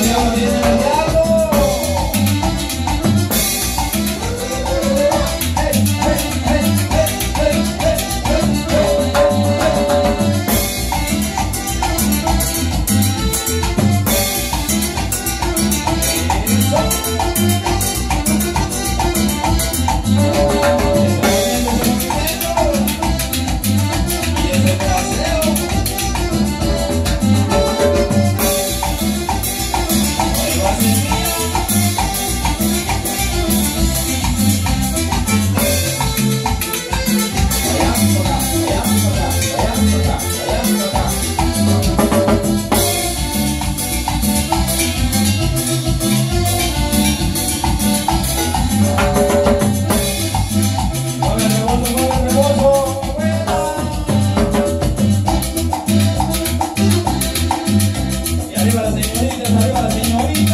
Meu Deus. deditas arriba a.